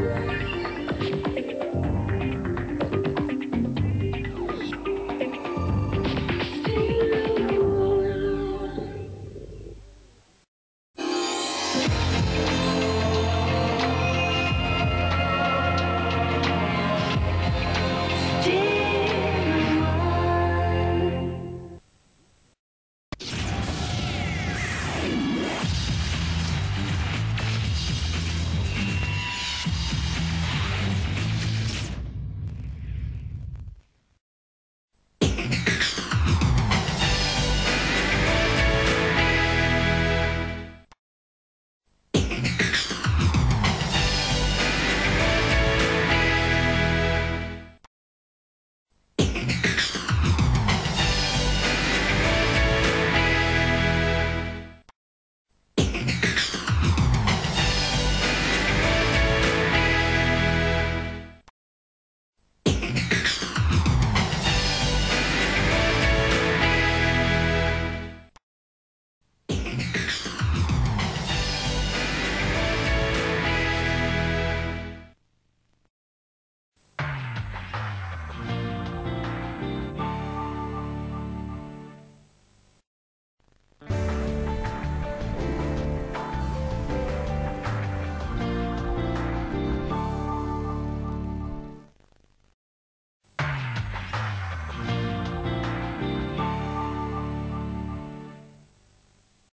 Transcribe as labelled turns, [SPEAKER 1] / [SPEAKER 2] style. [SPEAKER 1] Yeah.